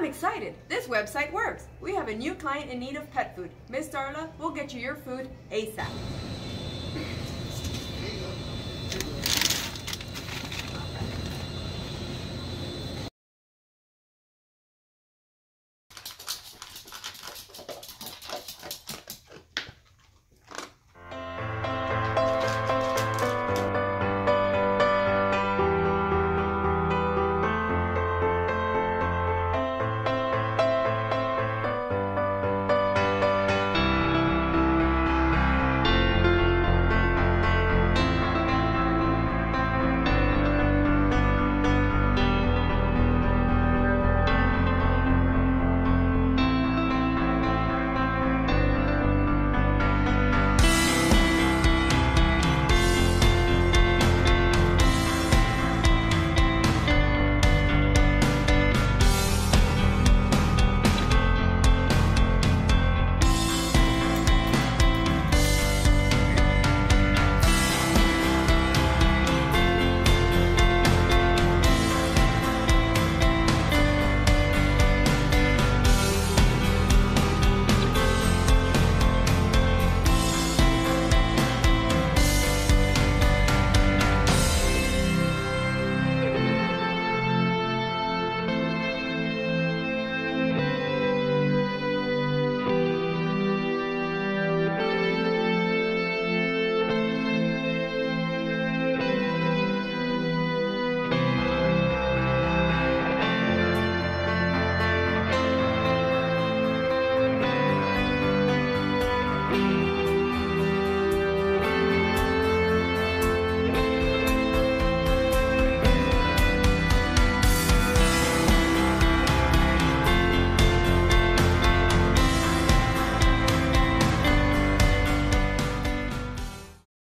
I'm excited. This website works. We have a new client in need of pet food. Miss Darla, we'll get you your food ASAP.